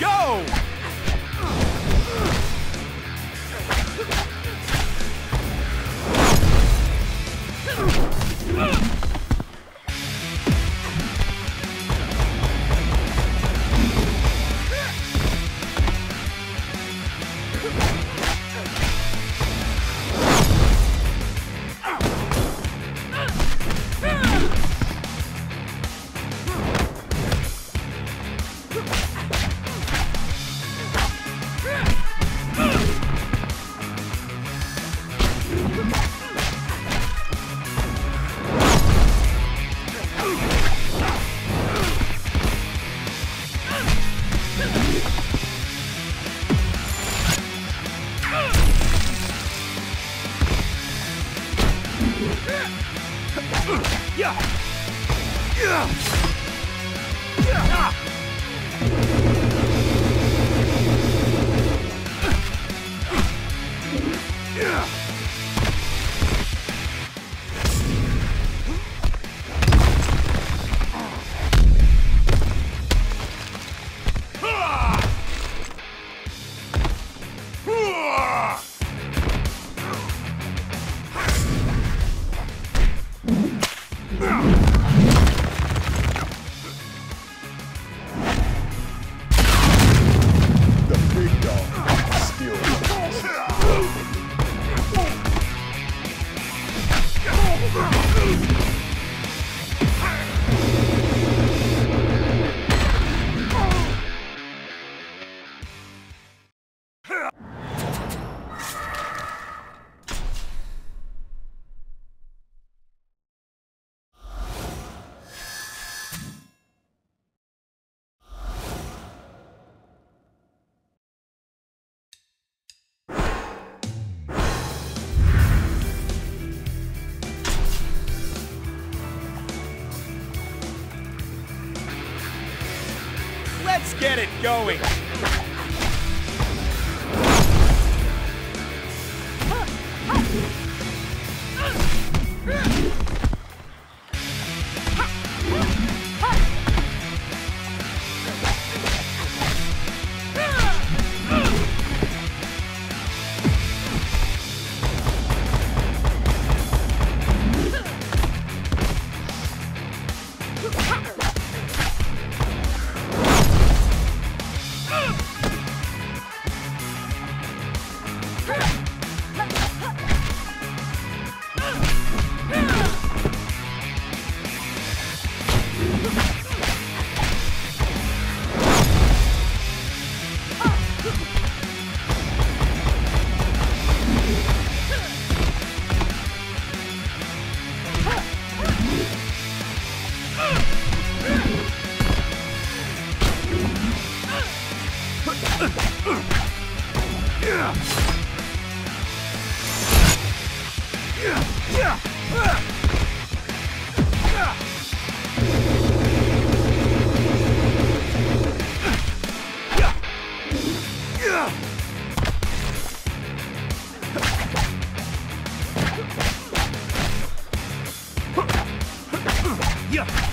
go! Yeah! Yeah! Let's get it going! Yeah!